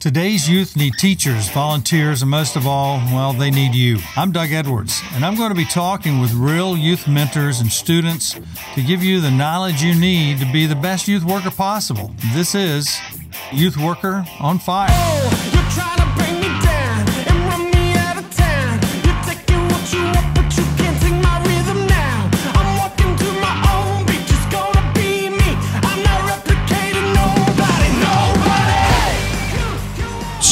Today's youth need teachers, volunteers, and most of all, well, they need you. I'm Doug Edwards, and I'm going to be talking with real youth mentors and students to give you the knowledge you need to be the best youth worker possible. This is Youth Worker on Fire. Oh,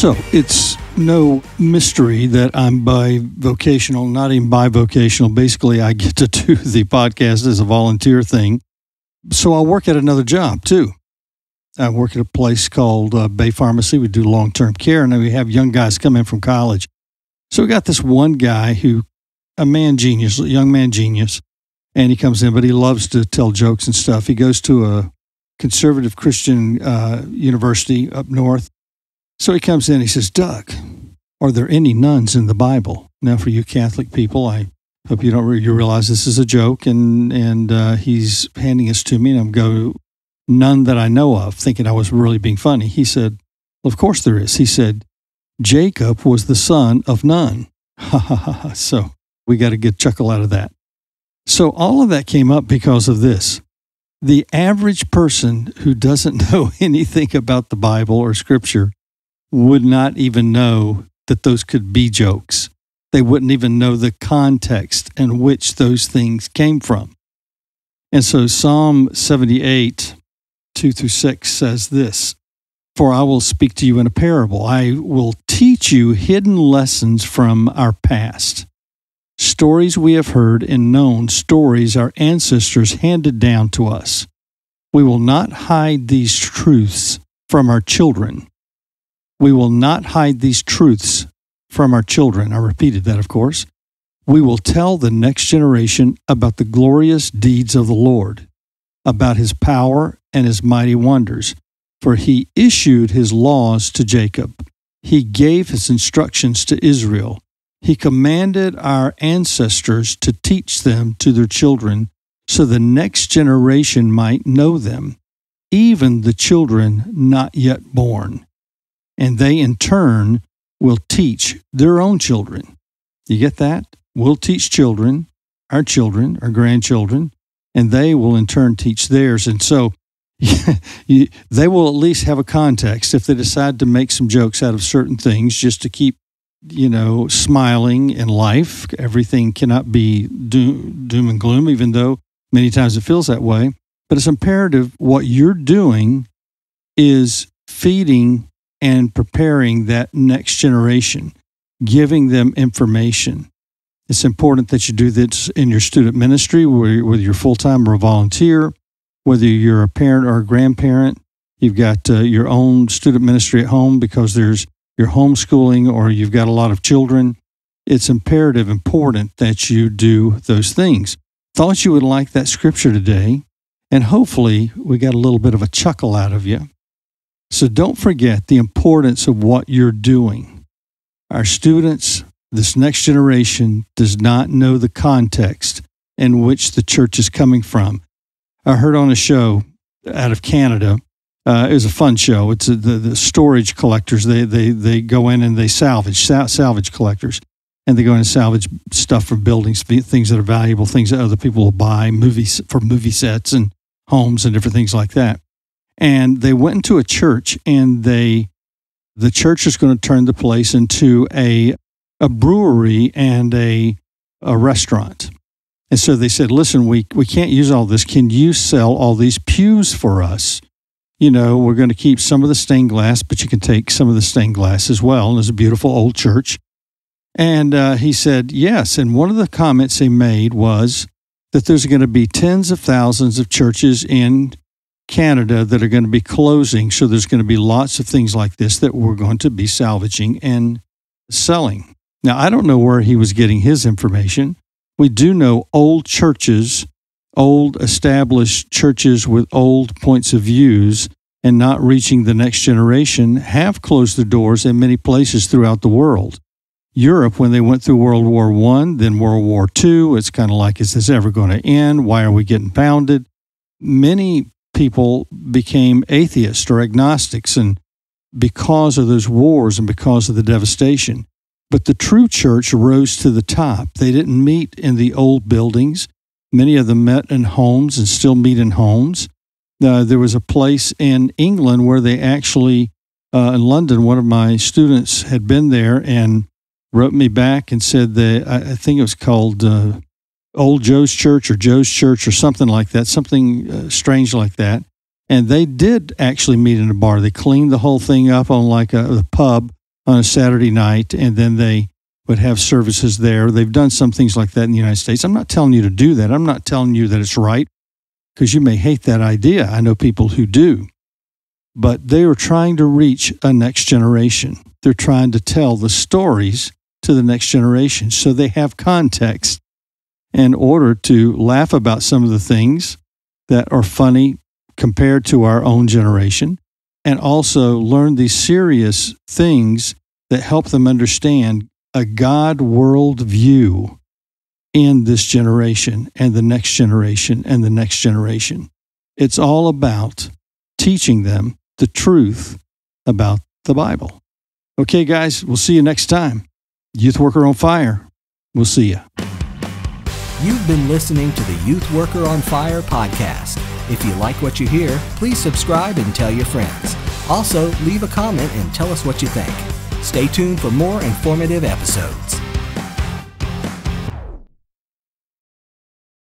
So it's no mystery that I'm bivocational, not even bivocational. Basically, I get to do the podcast as a volunteer thing. So I'll work at another job too. I work at a place called uh, Bay Pharmacy. We do long term care, and we have young guys come in from college. So we got this one guy who, a man genius, a young man genius, and he comes in, but he loves to tell jokes and stuff. He goes to a conservative Christian uh, university up north so he comes in, he says, Doug, are there any nuns in the Bible? Now, for you Catholic people, I hope you don't re- you realize this is a joke. And, and uh, he's handing this to me, and I'm going, none that I know of, thinking I was really being funny. He said, well, Of course there is. He said, Jacob was the son of Nun. Ha ha ha. So we got a good chuckle out of that. So all of that came up because of this. The average person who doesn't know anything about the Bible or scripture would not even know that those could be jokes. They wouldn't even know the context in which those things came from. And so Psalm 78, 2 through 6 says this For I will speak to you in a parable. I will teach you hidden lessons from our past. Stories we have heard and known, stories our ancestors handed down to us. We will not hide these truths from our children we will not hide these truths from our children. I repeated that, of course. We will tell the next generation about the glorious deeds of the Lord, about his power and his mighty wonders. For he issued his laws to Jacob, he gave his instructions to Israel. He commanded our ancestors to teach them to their children, so the next generation might know them, even the children not yet born and they in turn will teach their own children. You get that? We'll teach children, our children, our grandchildren, and they will in turn teach theirs. And so you, they will at least have a context if they decide to make some jokes out of certain things just to keep, you know, smiling in life. Everything cannot be doom, doom and gloom, even though many times it feels that way. But it's imperative what you're doing is feeding and preparing that next generation, giving them information. It's important that you do this in your student ministry, whether you're full time or a volunteer, whether you're a parent or a grandparent. You've got uh, your own student ministry at home because there's your homeschooling or you've got a lot of children. It's imperative, important that you do those things. Thought you would like that scripture today, and hopefully we got a little bit of a chuckle out of you. So don't forget the importance of what you're doing. Our students, this next generation, does not know the context in which the church is coming from. I heard on a show out of Canada. Uh, it was a fun show. It's a, the, the storage collectors. They, they, they go in and they salvage, salvage collectors. And they go in and salvage stuff from buildings, things that are valuable, things that other people will buy, movies for movie sets and homes and different things like that and they went into a church and they the church is going to turn the place into a a brewery and a a restaurant. And so they said, "Listen, we we can't use all this. Can you sell all these pews for us? You know, we're going to keep some of the stained glass, but you can take some of the stained glass as well." And it's a beautiful old church. And uh, he said, "Yes." And one of the comments he made was that there's going to be tens of thousands of churches in Canada that are going to be closing. So there's going to be lots of things like this that we're going to be salvaging and selling. Now, I don't know where he was getting his information. We do know old churches, old established churches with old points of views and not reaching the next generation have closed their doors in many places throughout the world. Europe, when they went through World War I, then World War II, it's kind of like, is this ever going to end? Why are we getting pounded? Many people became atheists or agnostics and because of those wars and because of the devastation. But the true church rose to the top. They didn't meet in the old buildings. Many of them met in homes and still meet in homes. Uh, there was a place in England where they actually, uh, in London, one of my students had been there and wrote me back and said that I, think it was called uh, Old Joe's Church or Joe's Church or something like that, something uh, strange like that. And they did actually meet in a bar. They cleaned the whole thing up on like a, a pub on a Saturday night, and then they would have services there. They've done some things like that in the United States. I'm not telling you to do that. I'm not telling you that it's right because you may hate that idea. I know people who do. But they are trying to reach a next generation. They're trying to tell the stories to the next generation so they have context in order to laugh about some of the things that are funny compared to our own generation and also learn these serious things that help them understand a God world view in this generation and the next generation and the next generation. It's all about teaching them the truth about the Bible. Okay, guys, we'll see you next time. Youth Worker on Fire. We'll see you. You've been listening to the Youth Worker on Fire podcast. If you like what you hear, please subscribe and tell your friends. Also, leave a comment and tell us what you think. Stay tuned for more informative episodes.